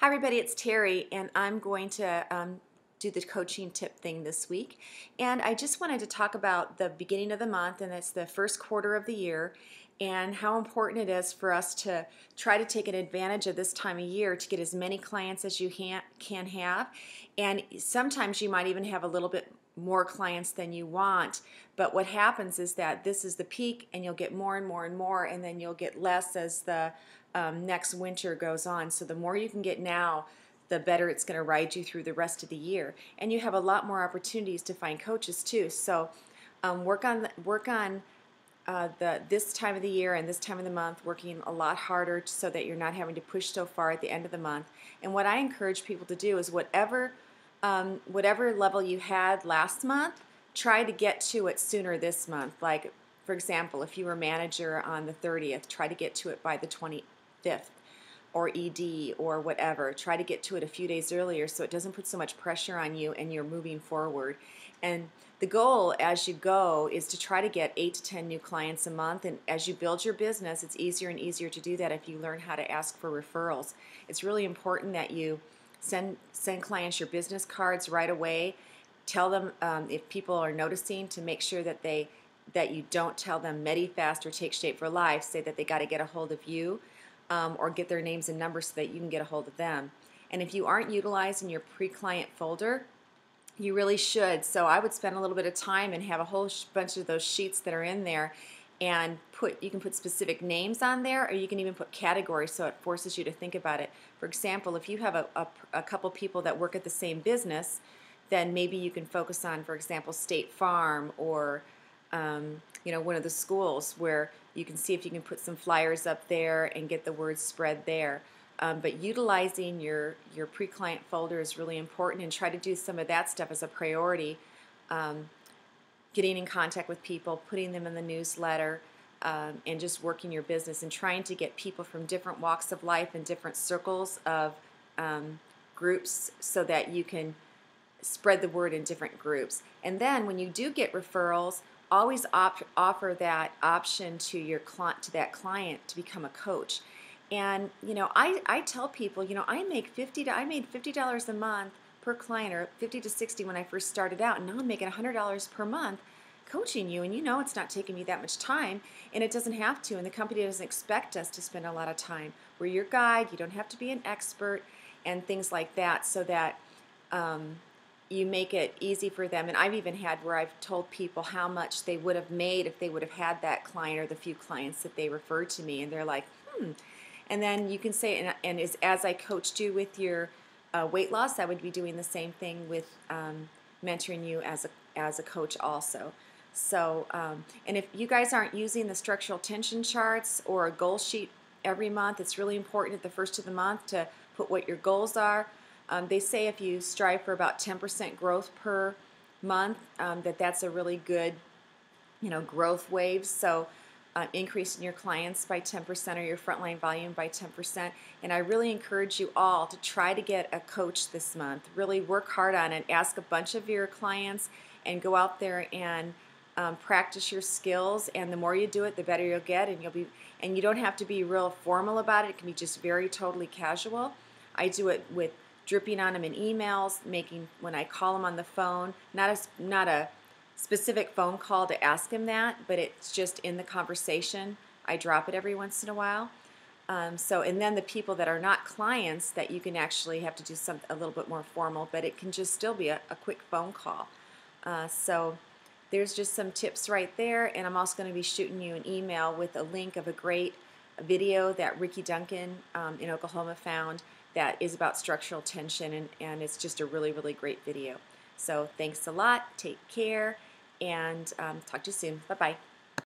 Hi, everybody, it's Terry, and I'm going to um, do the coaching tip thing this week. And I just wanted to talk about the beginning of the month, and it's the first quarter of the year, and how important it is for us to try to take an advantage of this time of year to get as many clients as you can have. And sometimes you might even have a little bit more clients than you want. But what happens is that this is the peak, and you'll get more and more and more, and then you'll get less as the um, next winter goes on. So the more you can get now, the better it's going to ride you through the rest of the year. And you have a lot more opportunities to find coaches too. So um, work on work on uh, the this time of the year and this time of the month, working a lot harder so that you're not having to push so far at the end of the month. And what I encourage people to do is whatever um, whatever level you had last month, try to get to it sooner this month. Like for example, if you were manager on the 30th, try to get to it by the 25th or ED or whatever. Try to get to it a few days earlier so it doesn't put so much pressure on you and you're moving forward. And the goal as you go is to try to get 8 to 10 new clients a month. And as you build your business, it's easier and easier to do that if you learn how to ask for referrals. It's really important that you send, send clients your business cards right away. Tell them um, if people are noticing to make sure that they that you don't tell them Medifast or Take Shape for Life. Say that they got to get a hold of you um, or get their names and numbers so that you can get a hold of them. And if you aren't utilizing your pre-client folder, you really should. So I would spend a little bit of time and have a whole bunch of those sheets that are in there and put you can put specific names on there or you can even put categories so it forces you to think about it. For example, if you have a, a, a couple people that work at the same business, then maybe you can focus on, for example, State Farm or um, you know, one of the schools where you can see if you can put some flyers up there and get the word spread there. Um, but utilizing your, your pre-client folder is really important and try to do some of that stuff as a priority. Um, getting in contact with people, putting them in the newsletter, um, and just working your business and trying to get people from different walks of life and different circles of um, groups so that you can spread the word in different groups. And then when you do get referrals, always op- offer that option to your client to that client to become a coach and you know i, I tell people you know i make 50 i made $50 a month per client or 50 to 60 when i first started out and now i'm making $100 per month coaching you and you know it's not taking me that much time and it doesn't have to and the company doesn't expect us to spend a lot of time we're your guide you don't have to be an expert and things like that so that um, you make it easy for them. And I've even had where I've told people how much they would have made if they would have had that client or the few clients that they referred to me. And they're like, hmm. And then you can say, and, and as, as I coached you with your uh, weight loss, I would be doing the same thing with um, mentoring you as a, as a coach also. So, um, and if you guys aren't using the structural tension charts or a goal sheet every month, it's really important at the first of the month to put what your goals are um, they say if you strive for about 10% growth per month, um, that that's a really good, you know, growth wave. So uh, increasing your clients by 10% or your frontline volume by 10%. And I really encourage you all to try to get a coach this month. Really work hard on it. Ask a bunch of your clients and go out there and um, practice your skills. And the more you do it, the better you'll get. And you'll be, and you don't have to be real formal about it. It can be just very totally casual. I do it with dripping on them in emails, making when I call them on the phone, not a not a specific phone call to ask him that, but it's just in the conversation. I drop it every once in a while. Um, so, and then the people that are not clients that you can actually have to do something a little bit more formal, but it can just still be a, a quick phone call. Uh, so, there's just some tips right there, and I'm also going to be shooting you an email with a link of a great video that Ricky Duncan um, in Oklahoma found that is about structural tension, and, and it's just a really, really great video. So thanks a lot. Take care, and um, talk to you soon. Bye-bye.